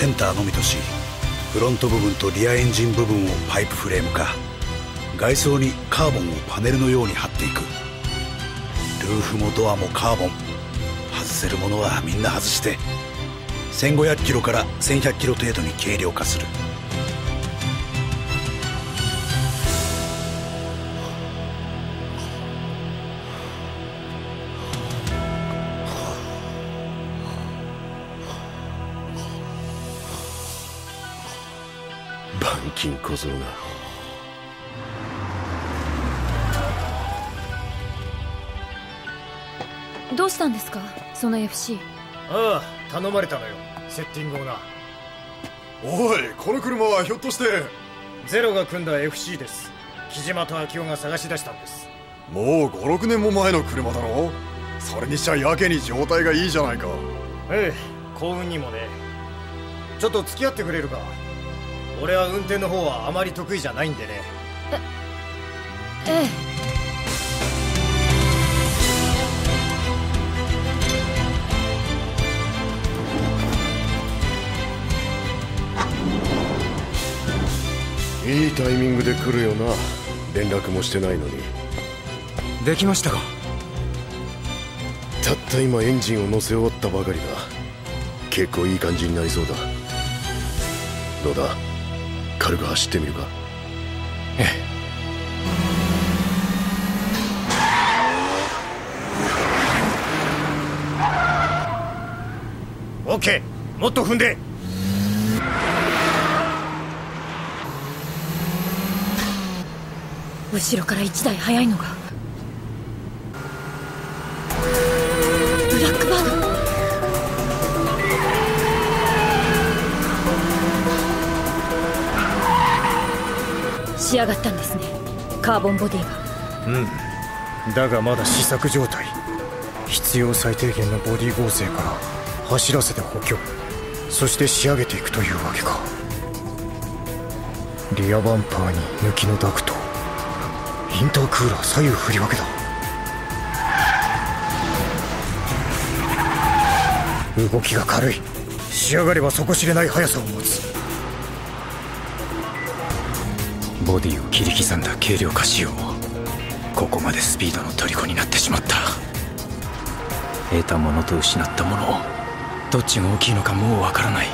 センターのみとしフロント部分とリアエンジン部分をパイプフレーム化。外装にカーボンをパネルのように貼っていく。ルーフもドアもカーボン。外せるものはみんな外して。1500キロから1100キロ程度に軽量化する。金小僧が。どうしたんですか？その FC ああ頼まれたのよ。セッティングをな。おいこの車はひょっとして。ゼロが組んだ FC です。木島と秋夫が探し出したんです。もう56年も前の車だろ？それにしちゃやけに状態がいいじゃないか。ええ幸運にもね。ちょっと付き合ってくれるか？俺は運転の方はあまり得意じゃないんでね。ええ。いいタイミングで来るよな。連絡もしてないのに。できましたか？たった今エンジンを乗せ終わったばかりだ。結構いい感じになりそうだ。どうだ？軽く走ってみるか。ええ。オッケー。もっと踏んで。後ろから1台速いのが仕上がったんですね。カーボンボディが。うん。だがまだ試作状態。必要最低限のボディ合成から走らせて補強。そして仕上げていくというわけか。リアバンパーに抜きのダクト。インタークーラー左右振り分けだ。動きが軽い。仕上がれば底知れない速さを持つ。ボディを切り刻んだ軽量化仕様ここまでスピードの虜になってしまった。得たものと失ったものどっちが大きいのかもうわからない。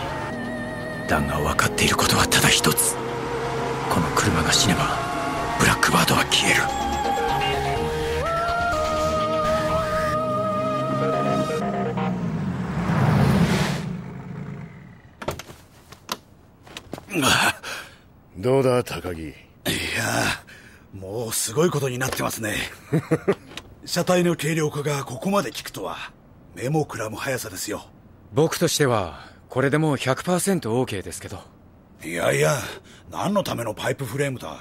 だが分かっていることはただ一つ。この車が死ねばブラックバードは消える。どうだ高木？いやーもうすごいことになってますね。車体の軽量化がここまで効くとは目もくらむ速さですよ。僕としてはこれでもう 100%OK ですけど。いやいや何のためのパイプフレームだ。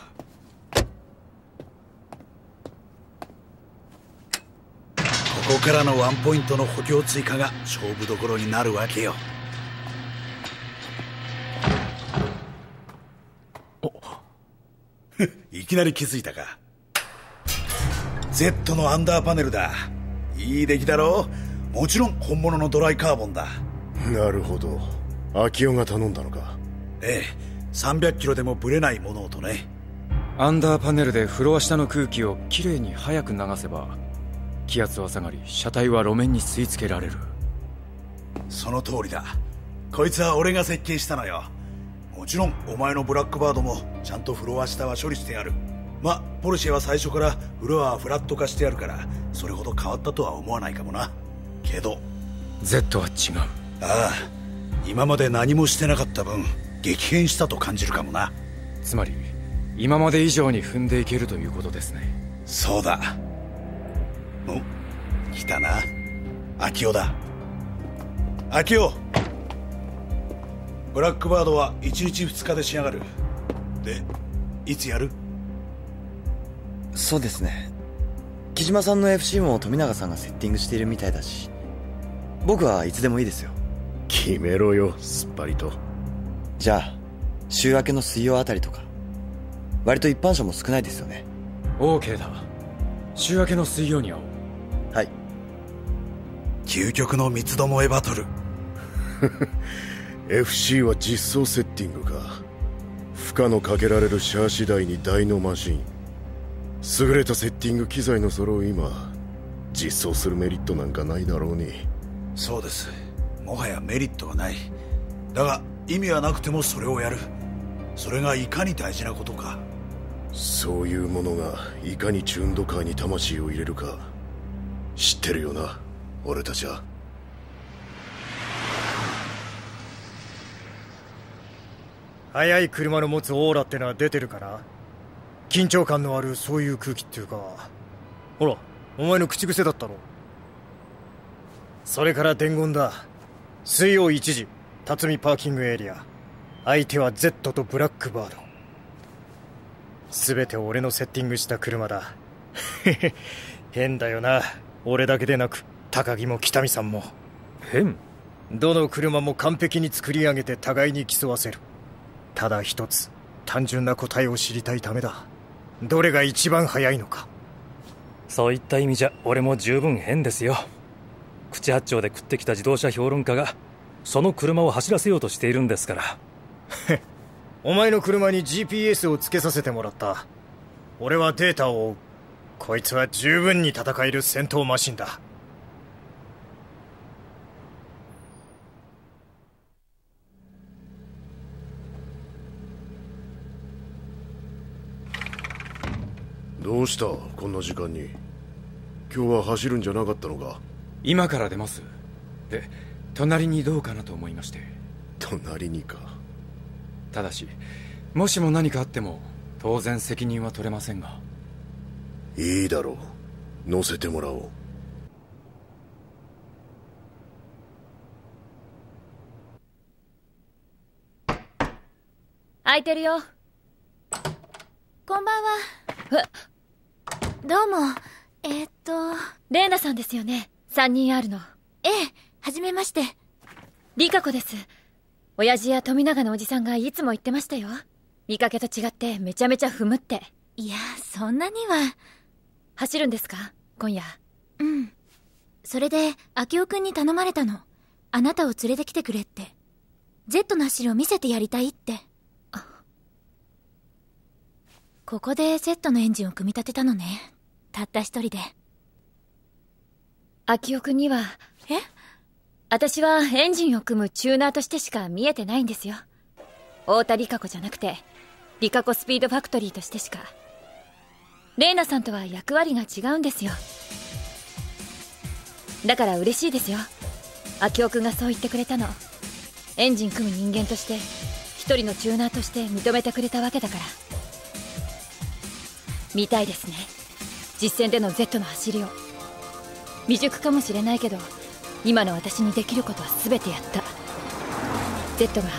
ここからのワンポイントの補強追加が勝負どころになるわけよ いきなり気づいたか。Z のアンダーパネルだ。いい出来だろ。もちろん本物のドライカーボンだ。なるほど。秋夫が頼んだのか。ええ。300キロでもブレないものをとね。アンダーパネルでフロア下の空気をきれいに早く流せば気圧は下がり車体は路面に吸い付けられる。その通りだ。こいつは俺が設計したのよもちろんお前のブラックバードもちゃんとフロア下は処理してやる。まポルシェは最初からフロアはフラット化してやるからそれほど変わったとは思わないかもな。けど。Z は違う。ああ今まで何もしてなかった分激変したと感じるかもな。つまり今まで以上に踏んでいけるということですね。そうだ。お来たな。秋夫だ。秋夫ブラックバードは1日2日で仕上がる。でいつやる？そうですね。木島さんの FC も富永さんがセッティングしているみたいだし僕はいつでもいいですよ。決めろよすっぱりと。じゃあ週明けの水曜あたりとか。割と一般車も少ないですよね。OK だ。週明けの水曜に会おう。はい。究極の三つどもえバトル FC は実装セッティングか。負荷のかけられるシャー次第に大のマシン。優れたセッティング機材の揃う今実装するメリットなんかないだろうに。そうです。もはやメリットはない。だが意味はなくてもそれをやる。それがいかに大事なことか。そういうものがいかにチューンドカーに魂を入れるか。知ってるよな俺たちは速い車の持つオーラってのは出てるかな緊張感のあるそういう空気っていうか。ほらお前の口癖だったろ。それから伝言だ。水曜1時辰巳パーキングエリア。相手は Z とブラックバード。全て俺のセッティングした車だ。変だよな。俺だけでなく高木も北見さんも。変？どの車も完璧に作り上げて互いに競わせるただ一つ単純な答えを知りたいためだ。どれが一番速いのか。そういった意味じゃ俺も十分変ですよ。口八丁で食ってきた自動車評論家がその車を走らせようとしているんですから。お前の車に GPS をつけさせてもらった。俺はデータを追うこいつは十分に戦える戦闘マシンだどうしたこんな時間に？今日は走るんじゃなかったのか？今から出ます。で隣にどうかなと思いまして。隣にか？ただしもしも何かあっても当然責任は取れませんが。いいだろう。乗せてもらおう。空いてるよ。こんばんはどうも。えー、っと。レーナさんですよね？3人 R の。ええはじめまして。リカ子です。親父や富永のおじさんがいつも言ってましたよ。見かけと違ってめちゃめちゃ踏むって。いやそんなには。走るんですか？今夜。うん。それで明夫君に頼まれたの。あなたを連れてきてくれって。Z の走りを見せてやりたいって。ここで Z のエンジンを組み立てたのねたった一人で。明夫君には。え？私はエンジンを組むチューナーとしてしか見えてないんですよ。太田理香子じゃなくて理香子スピードファクトリーとしてしか。レイナさんとは役割が違うんですよ。だから嬉しいですよ。明夫君がそう言ってくれたの。エンジン組む人間として一人のチューナーとして認めてくれたわけだから。見たいですね実戦での Z の走りを。未熟かもしれないけど今の私にできることは全てやった。Z が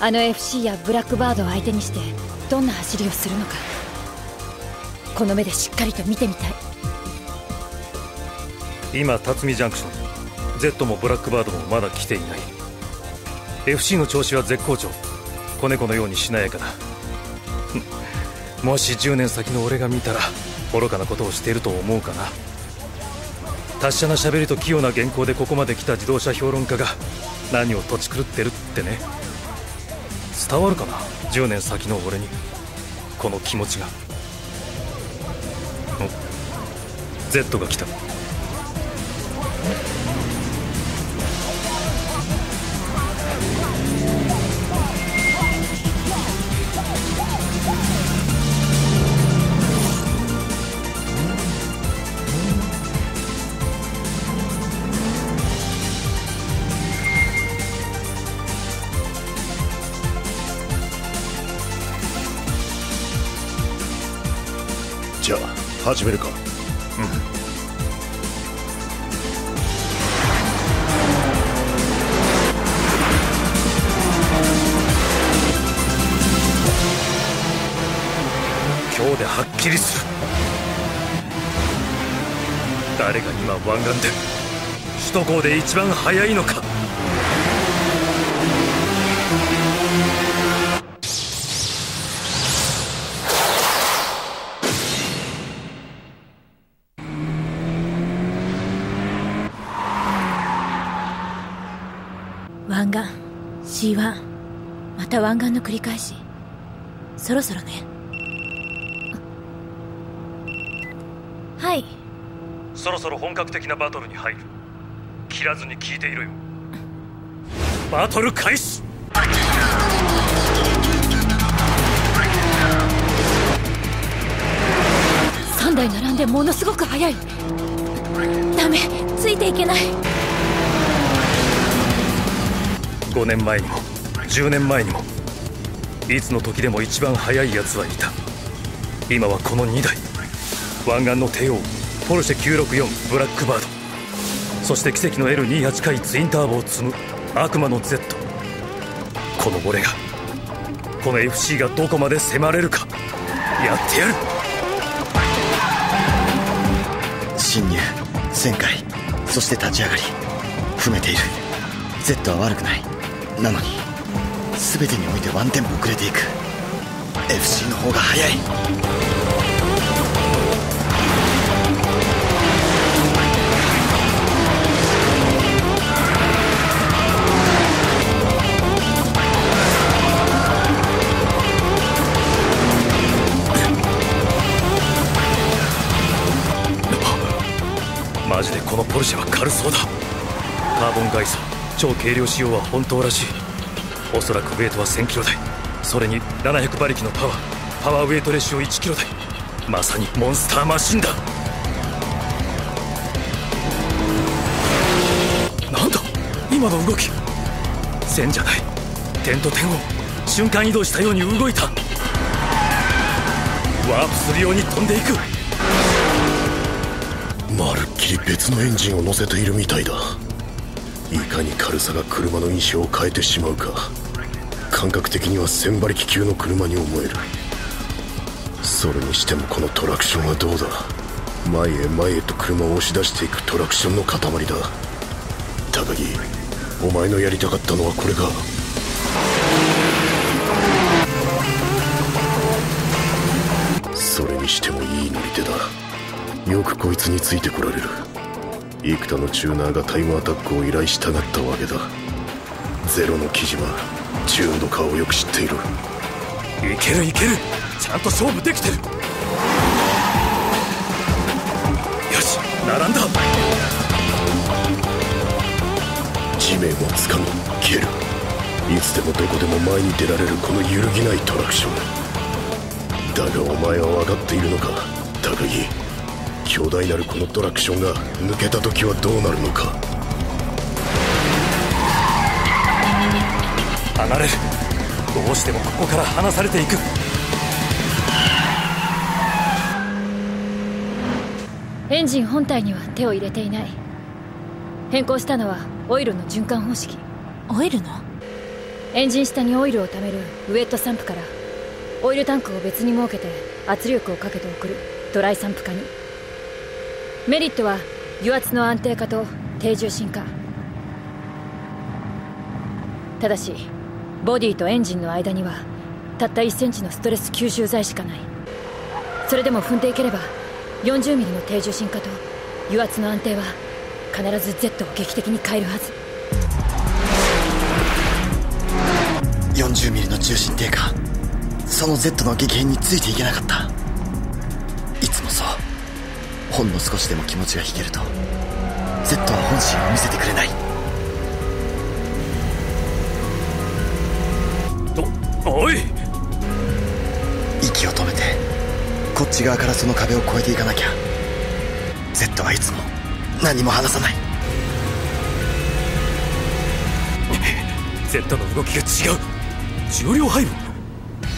あの FC やブラックバードを相手にしてどんな走りをするのか。この目でしっかりと見てみたい。今辰巳ジャンクション。Z もブラックバードもまだ来ていない。FC の調子は絶好調。子猫のようにしなやかだ。もし10年先の俺が見たら愚かなことをしていると思うかな。達者な喋りと器用な原稿でここまで来た自動車評論家が何をとち狂ってるってね。伝わるかな10年先の俺に。この気持ちが。Z が来た。始めるか。今日ではっきりする。誰が今湾岸で首都高で一番速いのか。岸 G1 また湾岸の繰り返し。そろそろね。はい。そろそろ本格的なバトルに入る。切らずに聞いていろよ。バトル開始！3台並んでものすごく速い。ダメついていけない5年前にも10年前にもいつの時でも一番速い奴はいた。今はこの2台湾岸の帝王ポルシェ964ブラックバード。そして奇跡の L28 回ツインターボを積む悪魔の Z この俺がこの FC がどこまで迫れるかやってやる。侵入旋回そして立ち上がり。踏めている。Z は悪くない。なのに全てにおいてワンテンポ遅れていく。FC の方が速い。マジでこのポルシェは軽そうだ。カーボン外装超軽量仕様は本当らしい。おそらくウェイトは 1000kg 台。それに700馬力のパワー。パワーウェイトレシオ 1kg 台。まさにモンスターマシンだ。なんだ今の動き。線じゃない。点と点を瞬間移動したように動いた。ワープするように飛んでいく。まるっきり別のエンジンを乗せているみたいだ。かに軽さが車の印象を変えてしまうか。感覚的には1000馬力級の車に思える。それにしてもこのトラクションはどうだ？前へ前へと車を押し出していくトラクションの塊だ。高木お前のやりたかったのはこれかそれにしてもいい乗り手だ。よくこいつについてこられる。幾多のチューナーがタイムアタックを依頼したがったわけだ。ゼロの記事はチューンドカーをよく知っている。いけるいける。ちゃんと勝負できてる。よし並んだ。地面をつかみ蹴る。いつでもどこでも前に出られるこの揺るぎないトラクション。だがお前は分かっているのか高木巨大なるこのトラクションが抜けた時はどうなるのか。離れる。どうしてもここから離されていく。エンジン本体には手を入れていない。変更したのはオイルの循環方式。オイルの？エンジン下にオイルを貯めるウェットサンプからオイルタンクを別に設けて圧力をかけて送るドライサンプ化にメリットは油圧の安定化と低重心化。ただしボディとエンジンの間にはたった1センチのストレス吸収剤しかない。それでも踏んでいければ40ミリの低重心化と油圧の安定は必ず Z を劇的に変えるはず。40ミリの重心低下。その Z の激変についていけなかった。ほんの少しでも気持ちが引けると Z は本心を見せてくれない。おおい！息を止めてこっち側からその壁を越えていかなきゃ。Z はいつも何も話さない。Z の動きが違う。重量配分。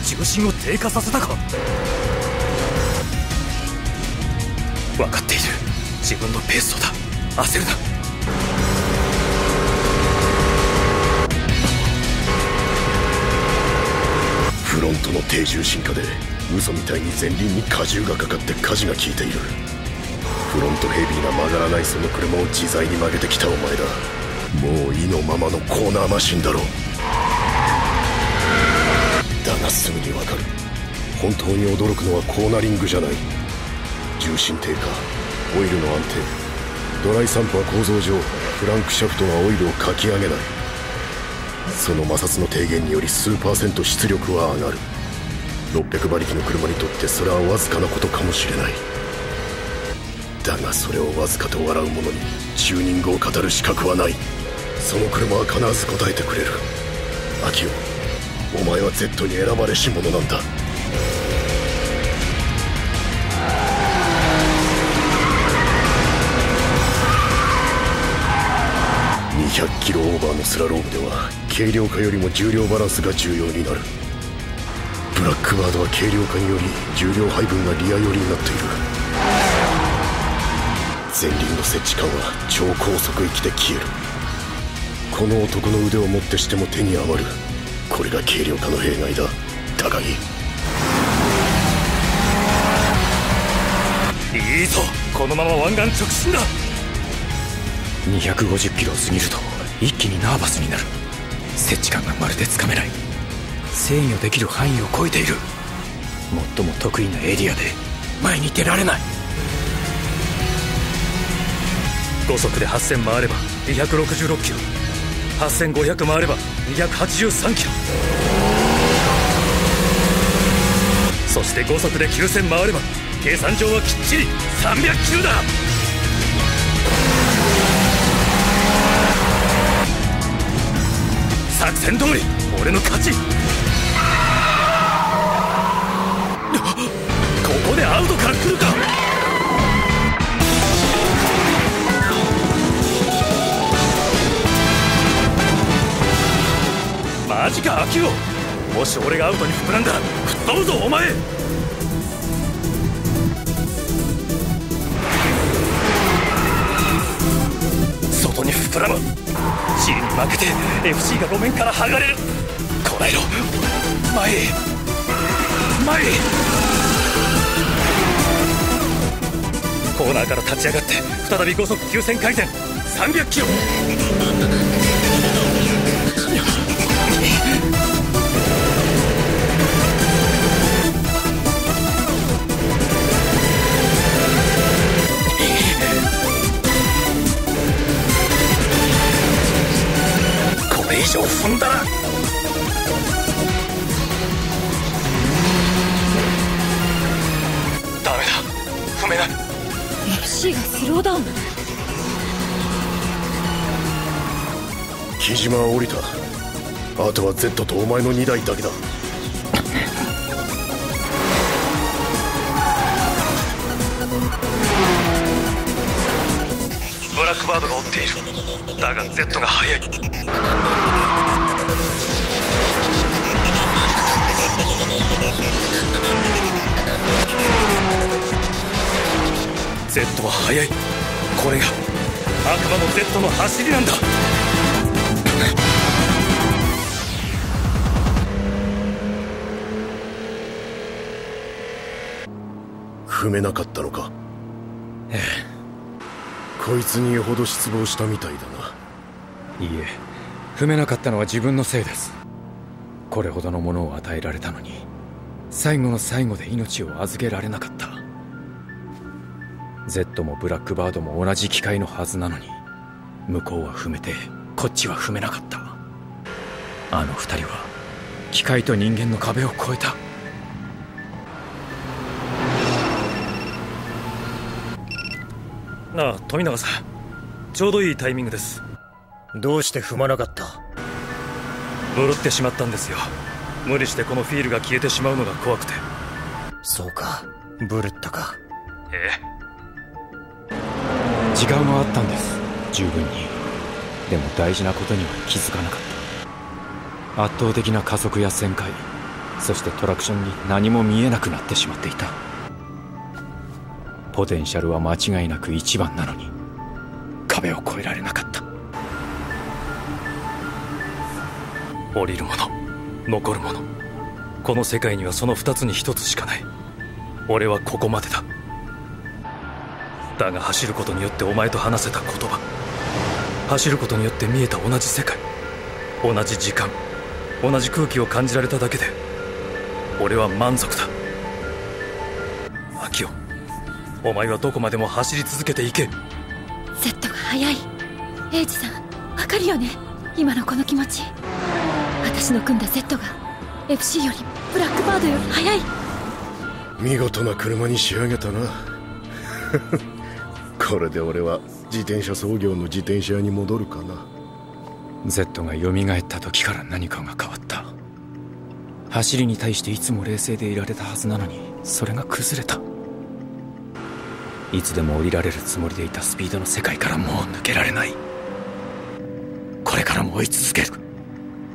重心を低下させたか分かっている。自分のペースだ。焦るな。フロントの低重心化で嘘みたいに前輪に荷重がかかって舵が効いている。フロントヘビーな曲がらないその車を自在に曲げてきたお前だ。もう意のままのコーナーマシンだろだがすぐにわかる。本当に驚くのはコーナリングじゃない。重心低下オイルの安定ドライサンプは構造上フランクシャフトがオイルをかき上げない。その摩擦の低減により数パーセント出力は上がる。600馬力の車にとってそれはわずかなことかもしれない。だがそれをわずかと笑う者にチューニングを語る資格はない。その車は必ず答えてくれる。アキオお前は Z に選ばれし者なんだ。200キロオーバーのスラロームでは軽量化よりも重量バランスが重要になる。ブラックバードは軽量化により重量配分がリア寄りになっている。前輪の設置感は超高速域で消える。この男の腕をもってしても手に余る。これが軽量化の弊害だ。高木。いいぞ。このまま湾岸直進だ。250キロを過ぎると一気にナーバスになる。設置感がまるでつかめない。制御できる範囲を超えている。最も得意なエリアで前に出られない。5速で8000回れば266キロ。8500回れば283キロ。そして5速で9000回れば計算上はきっちり300キロだ。作戦通り俺の勝ち。ここでアウトから来るか。マジかアキオ。もし俺がアウトに膨らんだら吹っ飛ぶぞお前。負けて FC が路面から剥がれる。こらえろ前へ。前へ。コーナーから立ち上がって再び5速9000回転。300キロこれ以上踏んだ。らダメだ。踏めない FC がスローダウン。木島は降りた。あとは Z とお前の2台だけだバードが追っている。だが Z が速い。ゼットは速い。これが悪魔の Z の走りなんだ。踏めなかったのか？こいつによほど失望したみたいだな。いいえ踏めなかったのは自分のせいです。これほどのものを与えられたのに最後の最後で命を預けられなかった。Z もブラックバードも同じ機械のはずなのに向こうは踏めてこっちは踏めなかった。あの二人は機械と人間の壁を越えた。なあ富永さん。ちょうどいいタイミングです。どうして踏まなかった？ブルってしまったんですよ。無理してこのフィールが消えてしまうのが怖くて。そうか。ブルったか。え。時間はあったんです。十分に。でも大事なことには気づかなかった。圧倒的な加速や旋回。そしてトラクションに何も見えなくなってしまっていたポテンシャルは間違いなく一番なのに。壁を越えられなかった。降りるもの残るもの。この世界にはその二つに一つしかない。俺はここまでだ。だが走ることによってお前と話せた言葉。走ることによって見えた同じ世界。同じ時間。同じ空気を感じられただけで俺は満足だ。お前はどこまでも走り続けていけ。Z が速い。エイジさんわかるよね？今のこの気持ち。私の組んだ Z が FC よりブラックバードより速い。見事な車に仕上げたな。これで俺は自転車操業の自転車屋に戻るかな。Z が蘇った時から何かが変わった。走りに対していつも冷静でいられたはずなのにそれが崩れたいつでも降りられるつもりでいたスピードの世界からもう抜けられない。これからも追い続ける。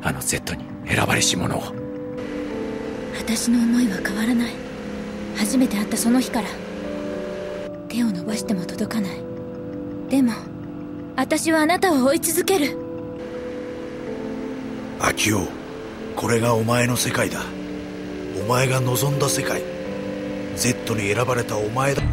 あの Z に選ばれし者を。私の思いは変わらない。初めて会ったその日から。手を伸ばしても届かない。でも私はあなたを追い続ける。アキオこれがお前の世界だ。お前が望んだ世界。Z に選ばれたお前だ